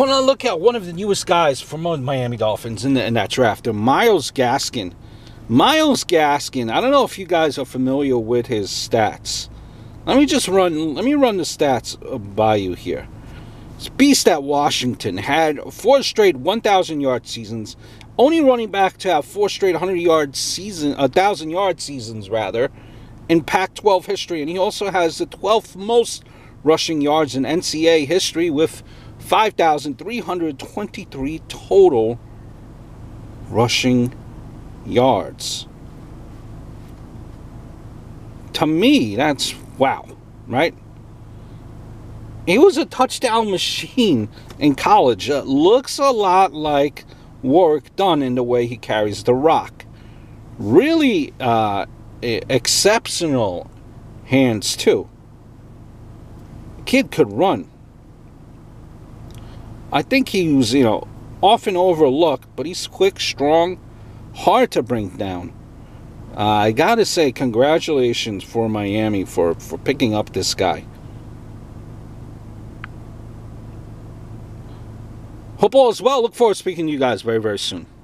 want to look at one of the newest guys from the Miami Dolphins in, the, in that draft, uh, Myles Gaskin. Myles Gaskin. I don't know if you guys are familiar with his stats. Let me just run. Let me run the stats uh, by you here. Beast at Washington had four straight 1,000 yard seasons. Only running back to have four straight 100 yard season, a thousand yard seasons rather, in Pac-12 history, and he also has the 12th most rushing yards in NCAA history with 5,323 total rushing yards. To me, that's wow, right? He was a touchdown machine in college. Looks a lot like Warrick Dunn in the way he carries the rock. Really uh, exceptional hands, too. Kid could run. I think he was, you know, often overlooked, but he's quick, strong, hard to bring down. Uh, I gotta say, congratulations for Miami for, for picking up this guy. Hope all is well. Look forward to speaking to you guys very, very soon.